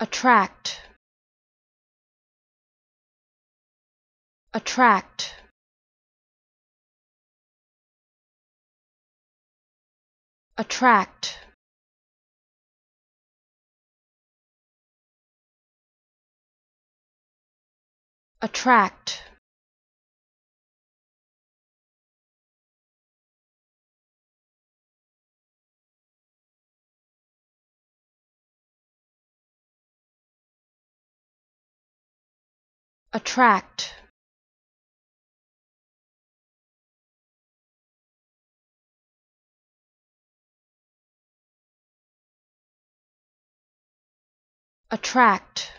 attract. Attract. Attract. Attract attract. Attract